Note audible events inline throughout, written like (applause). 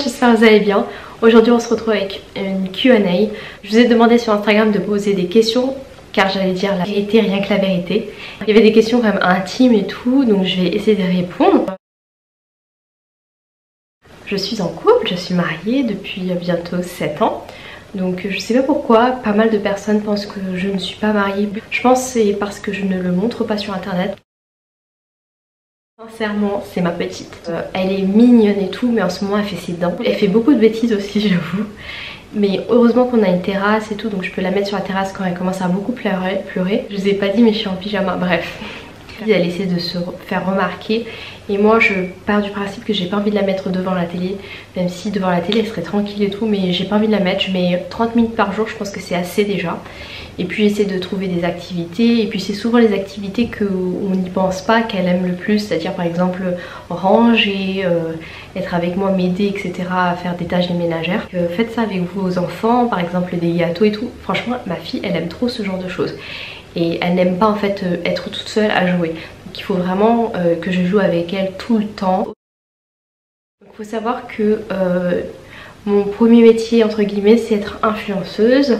j'espère que vous allez bien. Aujourd'hui on se retrouve avec une Q&A. Je vous ai demandé sur Instagram de poser des questions car j'allais dire la vérité, rien que la vérité. Il y avait des questions quand même intimes et tout, donc je vais essayer de répondre. Je suis en couple, je suis mariée depuis bientôt 7 ans. Donc je sais pas pourquoi, pas mal de personnes pensent que je ne suis pas mariée. Je pense que c'est parce que je ne le montre pas sur internet. Sincèrement, c'est ma petite. Euh, elle est mignonne et tout, mais en ce moment elle fait ses dents. Elle fait beaucoup de bêtises aussi, (laughs) j'avoue. Mais heureusement qu'on a une terrasse et tout, donc je peux la mettre sur la terrasse quand elle commence à beaucoup pleurer. pleurer. Je vous ai pas dit, mais je suis en pyjama, bref. Elle essaie de se faire remarquer et moi je pars du principe que j'ai pas envie de la mettre devant la télé même si devant la télé elle serait tranquille et tout mais j'ai pas envie de la mettre je mets 30 minutes par jour je pense que c'est assez déjà et puis j'essaie de trouver des activités. Et puis c'est souvent les activités qu'on n'y pense pas qu'elle aime le plus. C'est à dire par exemple ranger euh, être avec moi m'aider etc à faire des tâches ménagères. Euh, faites ça avec vos enfants par exemple des gâteaux et tout. Franchement ma fille elle aime trop ce genre de choses. Et elle n'aime pas en fait euh, être toute seule à jouer. Donc il faut vraiment que je joue avec elle tout le temps. Il faut savoir que mon premier métier entre guillemets c'est être influenceuse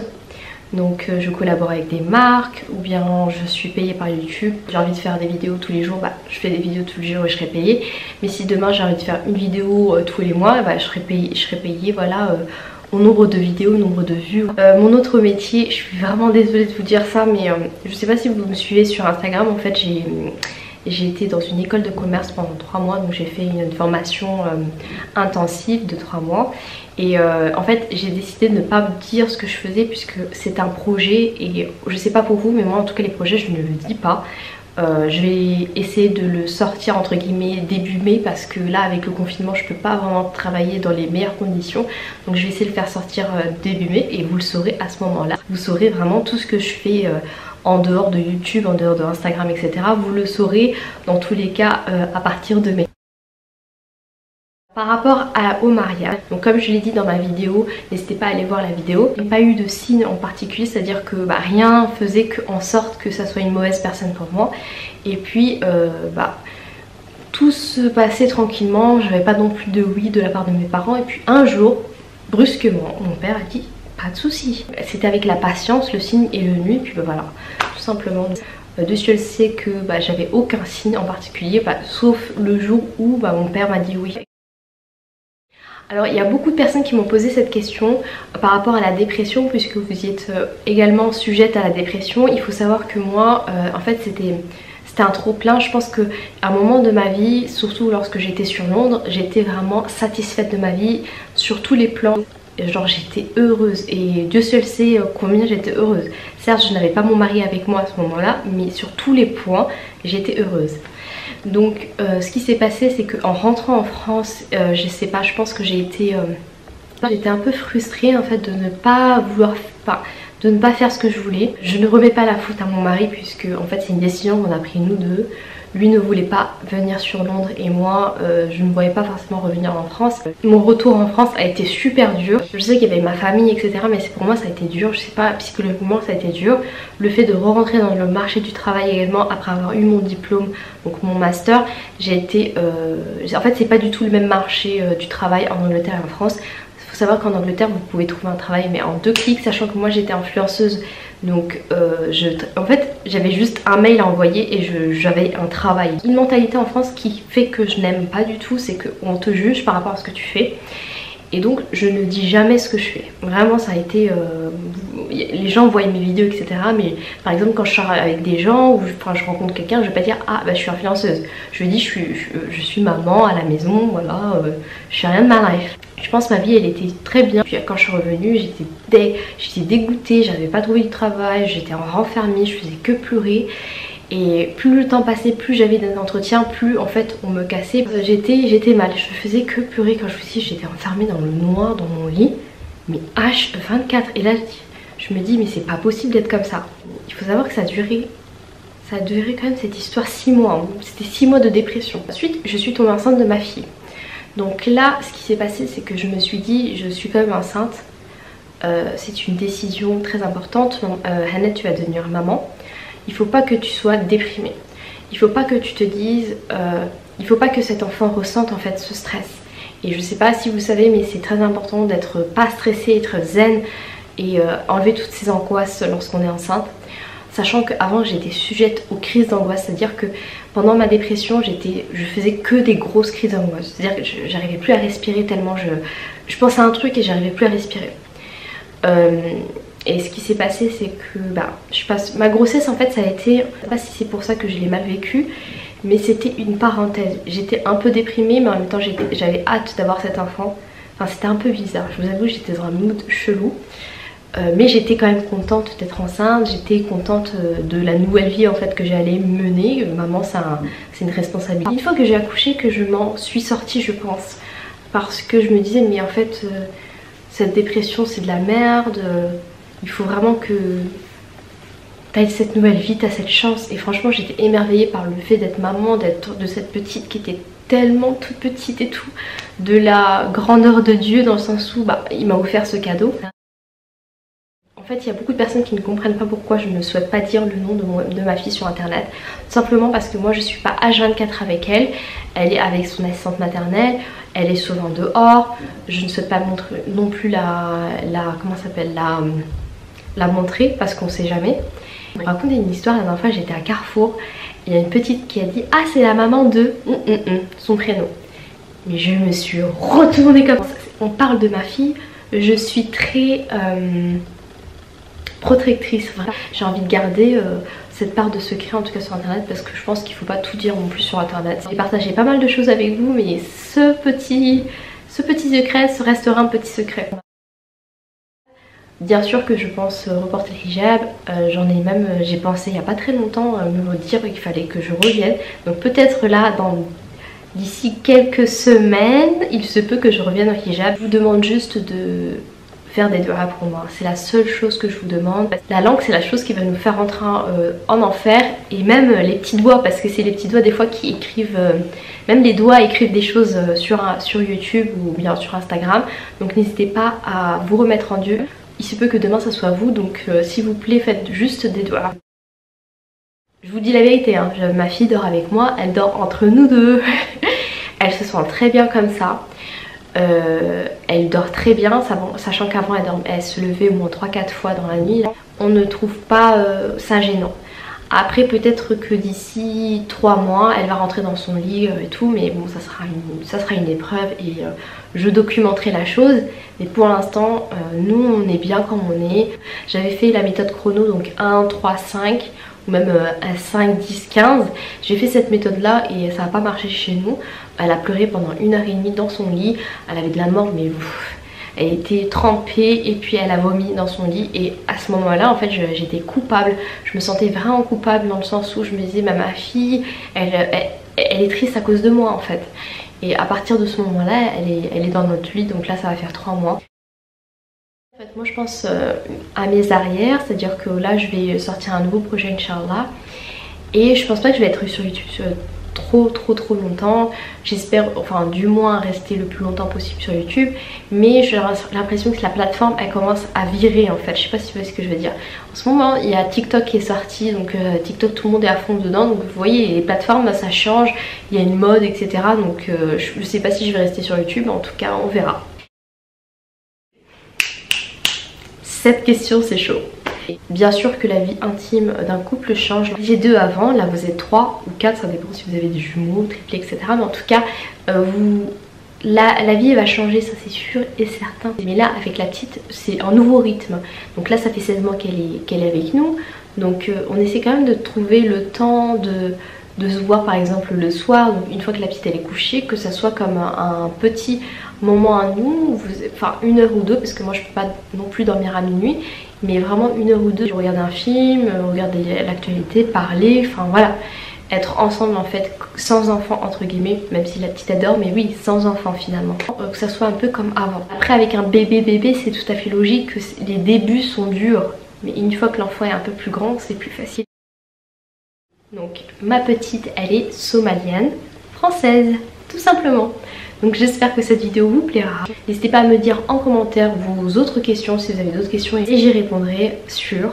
donc euh, je collabore avec des marques ou bien je suis payée par YouTube. J'ai envie de faire des vidéos tous les jours, bah je fais des vidéos tous les jours et je serai payée. Mais si demain j'ai envie de faire une vidéo euh, tous les mois, bah je serai payée, voilà, euh, au nombre de vidéos, au nombre de vues. mon autre métier, je suis vraiment désolée de vous dire ça, mais je sais pas si vous me suivez sur Instagram, en fait j'ai j'ai été dans une école de commerce pendant 3 mois, donc j'ai fait une formation intensive de 3 mois. Et euh, en fait j'ai décidé de ne pas dire ce que je faisais puisque c'est un projet et je sais pas pour vous mais moi en tout cas les projets je ne le dis pas. Euh, je vais essayer de le sortir entre guillemets début mai parce que là avec le confinement je peux pas vraiment travailler dans les meilleures conditions donc je vais essayer de le faire sortir euh, début mai et vous le saurez à ce moment là vous saurez vraiment tout ce que je fais en dehors de YouTube, en dehors de Instagram etc vous le saurez dans tous les cas à partir de mai par rapport à, au mariage, donc comme je l'ai dit dans ma vidéo, n'hésitez pas à aller voir la vidéo. Il n'y a pas eu de signe en particulier, c'est-à-dire que bah, rien faisait en sorte que ça soit une mauvaise personne pour moi. Et puis, euh, bah, tout se passait tranquillement, j'avais pas non plus de oui de la part de mes parents. Et puis un jour, brusquement, mon père a dit pas de souci. C'était avec la patience, le signe est venu, et puis bah, voilà, tout simplement. Euh, de le sait que bah, j'avais aucun signe en particulier, bah, sauf le jour où bah, mon père m'a dit oui. Alors il y a beaucoup de personnes qui m'ont posé cette question par rapport à la dépression puisque vous y êtes euh, également sujette à la dépression. Il faut savoir que moi euh, en fait c'était c'était un trop plein. Je pense que à un moment de ma vie, surtout lorsque j'étais sur Londres, j'étais vraiment satisfaite de ma vie sur tous les plans. Genre j'étais heureuse et Dieu seul sait euh, combien j'étais heureuse. Certes je n'avais pas mon mari avec moi à ce moment-là mais sur tous les points j'étais heureuse. Donc euh, ce qui s'est passé c'est qu'en rentrant en France, euh, je sais pas, je pense que j'ai été... J'étais un peu frustrée en fait de ne pas vouloir... de ne pas faire ce que je voulais. Je ne remets pas la faute à mon mari puisque en fait c'est une décision qu'on a pris nous deux. Lui ne voulait pas venir sur Londres et moi euh, je ne voyais pas forcément revenir en France. Mon retour en France a été super dur. Je sais qu'il y avait ma famille etc mais pour moi ça a été dur. Je sais pas psychologiquement ça a été dur. Le fait de re-rentrer dans le marché du travail également après avoir eu mon diplôme donc mon master j'ai été... Euh, en fait c'est pas du tout le même marché euh, du travail en Angleterre et en France savoir qu'en Angleterre vous pouvez trouver un travail mais en deux clics sachant que moi j'étais influenceuse donc euh, je, en fait j'avais juste un mail à envoyer et j'avais un travail. Une mentalité en France qui fait que je n'aime pas du tout c'est qu'on te juge par rapport à ce que tu fais et donc je ne dis jamais ce que je fais. Vraiment ça a été... Euh, les gens voient mes vidéos etc. Mais par exemple quand je sors avec des gens ou enfin, je rencontre quelqu'un je vais pas dire ah bah je suis influenceuse. Je dis je suis, je, suis maman à la maison, voilà, euh, je fais rien de ma life. Je pense ma vie elle était très bien. Puis quand je suis revenue j'étais j'étais dégoûtée, j'avais pas trouvé de travail, j'étais renfermée, je faisais que pleurer. Et plus le temps passait, plus j'avais des entretiens, plus en fait on me cassait. J'étais j'étais mal, je faisais que pleurer quand je vous dis j'étais enfermée dans le noir dans mon lit. Mais H24 et là je me dis mais c'est pas possible d'être comme ça. Il faut savoir que ça a duré ça a duré quand même cette histoire 6 mois. Hein. C'était 6 mois de dépression. Ensuite je suis tombée enceinte de ma fille. Donc là ce qui s'est passé c'est que je me suis dit je suis quand même enceinte. Euh, c'est une décision très importante. Euh, Hannah tu vas devenir maman il faut pas que tu sois déprimée. Il faut pas que tu te dises, euh, il faut pas que cet enfant ressente en fait ce stress. Et je sais pas si vous savez mais c'est très important d'être pas stressé, être zen et euh, enlever toutes ces angoisses lorsqu'on est enceinte. Sachant qu'avant j'étais sujette aux crises d'angoisse, c'est-à-dire que pendant ma dépression je faisais que des grosses crises d'angoisse. C'est-à-dire que j'arrivais plus à respirer tellement je, je pensais à un truc et j'arrivais plus à respirer. Euh, et ce qui s'est passé c'est que bah, je passe, ma grossesse en fait ça a été, je sais pas si c'est pour ça que je l'ai mal vécu, mais c'était une parenthèse. J'étais un peu déprimée mais en même temps j'avais hâte d'avoir cet enfant. Enfin c'était un peu bizarre, je vous avoue j'étais dans un mood chelou. Euh, mais j'étais quand même contente d'être enceinte, j'étais contente euh, de la nouvelle vie en fait que j'allais mener. Maman c'est une responsabilité. Une fois que j'ai accouché que je m'en suis sortie je pense. Parce que je me disais mais en fait euh, cette dépression c'est de la merde. il faut vraiment que t'ailles cette nouvelle vie, t'as cette chance. Et franchement j'étais émerveillée par le fait d'être maman, d'être de cette petite qui était tellement toute petite et tout. De la grandeur de Dieu dans le sens où bah, il m'a offert ce cadeau. Fait, il y a beaucoup de personnes qui ne comprennent pas pourquoi je ne souhaite pas dire le nom de, ma fille sur internet. Simplement parce que moi je suis pas H24 avec elle. Elle est avec son assistante maternelle. Elle est souvent dehors. Je ne souhaite pas montrer non plus la, la comment s'appelle la, la montrer parce qu'on sait jamais. Je vous raconter une histoire. La dernière fois j'étais à Carrefour. Il y a une petite qui a dit Ah c'est la maman de hum, hum, hum, son prénom. Mais je me suis retournée comme ça. On parle de ma fille. Je suis très... Euh, protectrice. J'ai envie de garder euh, cette part de secret en tout cas sur internet parce que je pense qu'il faut pas tout dire non plus sur internet. J'ai partagé pas mal de choses avec vous mais ce petit, ce petit secret ce restera un petit secret. Bien sûr que je pense reporter le hijab, euh, j'en ai même, j'ai pensé il n'y a pas très longtemps euh, me dire qu'il fallait que je revienne. Donc peut-être là dans d'ici quelques semaines, il se peut que je revienne au hijab. Je vous demande juste de faire des doigts pour moi. C'est la seule chose que je vous demande. La langue c'est la chose qui va nous faire rentrer euh, en enfer et même les petits doigts parce que c'est les petits doigts des fois qui écrivent, euh, même les doigts écrivent des choses euh, sur, sur YouTube ou bien sur Instagram. Donc n'hésitez pas à vous remettre en Dieu. Il se peut que demain ça soit vous donc s'il vous plaît faites juste des doigts. Je vous dis la vérité, hein, ma fille dort avec moi, elle dort entre nous deux. (laughs) elle se sent très bien comme ça. Euh, elle dort très bien, sachant qu'avant elle, se levait au moins 3-4 fois dans la nuit. On ne trouve pas euh, ça gênant. Après peut-être que d'ici 3 mois elle va rentrer dans son lit euh, et tout mais bon ça sera une, ça sera une épreuve et je documenterai la chose mais pour l'instant nous on est bien comme on est. J'avais fait la méthode chrono donc 1, 3, 5 ou même à 5, 10, 15. J'ai fait cette méthode là et ça n'a pas marché chez nous. Elle a pleuré pendant une heure et demie dans son lit. Elle avait de la mort mais elle était trempée et puis elle a vomi dans son lit. Et à ce moment là en fait j'étais coupable. Je me sentais vraiment coupable dans le sens où je me disais bah, ma fille elle, elle, est triste à cause de moi en fait. Et à partir de ce moment là elle est, dans notre lit. Donc là ça va faire trois mois. En fait, moi je pense euh, à mes arrières, c'est à dire que là je vais sortir un nouveau projet Inch'Allah. Et je pense pas que je vais être sur YouTube trop trop trop longtemps. J'espère enfin du moins rester le plus longtemps possible sur youtube. Mais j'ai l'impression que la plateforme elle commence à virer en fait. Je sais pas si vous voyez ce que je veux dire. En ce moment il y a tiktok qui est sorti donc euh, tiktok tout le monde est à fond dedans. Donc vous voyez les plateformes ça change. Il y a une mode etc donc euh, je sais pas si je vais rester sur youtube en tout cas on verra. Cette question c'est chaud Bien sûr que la vie intime d'un couple change. J'ai deux avant, là vous êtes trois ou quatre, ça dépend si vous avez des jumeaux, triplés, etc. Mais en tout cas, euh, vous, la, vie va changer, ça c'est sûr et certain. Mais là, avec la petite, c'est un nouveau rythme. Donc là, ça fait 16 mois qu'elle est, est avec nous. Donc euh, on essaie quand même de trouver le temps de de se voir par exemple le soir, une fois que la petite elle est couchée, que ça soit comme un, petit moment à nous, enfin une heure ou deux, parce que moi je peux pas non plus dormir à minuit, mais vraiment une heure ou deux, je regarde un film, regarder l'actualité, parler, enfin voilà, être ensemble en fait, sans enfant entre guillemets, même si la petite adore, mais oui, sans enfant finalement. Euh, que ça soit un peu comme avant. Après avec un bébé bébé, c'est tout à fait logique que les débuts sont durs, mais une fois que l'enfant est un peu plus grand, c'est plus facile. Donc ma petite, elle est somalienne, française, tout simplement. Donc j'espère que cette vidéo vous plaira. N'hésitez pas à me dire en commentaire vos autres questions si vous avez d'autres questions et j'y répondrai sur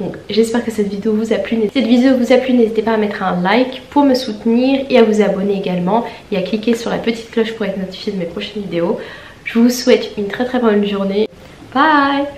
Donc j'espère que cette vidéo vous a plu. Si cette vidéo vous a plu, n'hésitez pas à mettre un like pour me soutenir et à vous abonner également et à cliquer sur la petite cloche pour être notifié de mes prochaines vidéos. Je vous souhaite une très très bonne journée. Bye